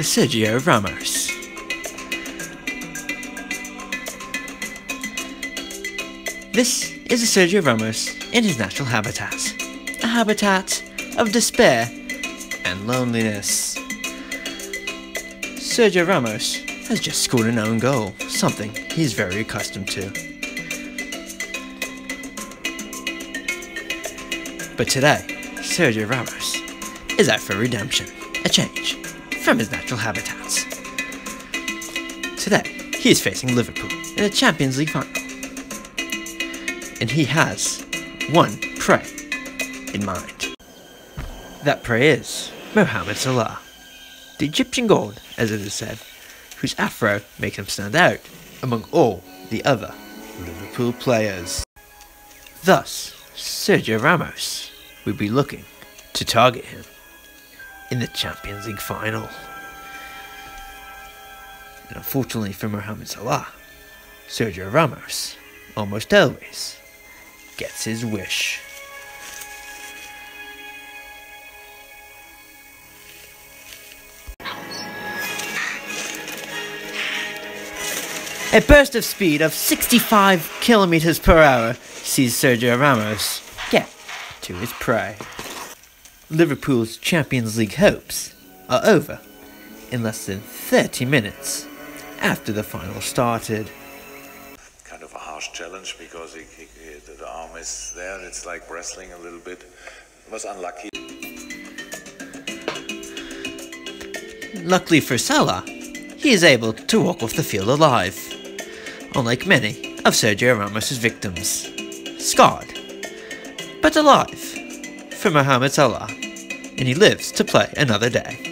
Sergio Ramos. This is a Sergio Ramos in his natural habitat, a habitat of despair and loneliness. Sergio Ramos has just scored an own goal, something he's very accustomed to. But today, Sergio Ramos is out for redemption, a change from his natural habitats. Today, he is facing Liverpool in a Champions League final. And he has one prey in mind. That prey is Mohamed Salah, the Egyptian gold, as it is said, whose afro makes him stand out among all the other Liverpool players. Thus, Sergio Ramos will be looking to target him in the Champions League final. And unfortunately for Mohamed Salah, Sergio Ramos almost always gets his wish. A burst of speed of 65 kilometers per hour sees Sergio Ramos get to his prey. Liverpool's Champions League hopes are over in less than 30 minutes after the final started. kind of a harsh challenge because he, he, he- the, arm is there. It's like wrestling a little bit. Was unlucky. Luckily for Salah, he is able to walk off the field alive, unlike many of Sergio Ramos' victims. Scarred, but alive for Mohamed Salah, and he lives to play another day.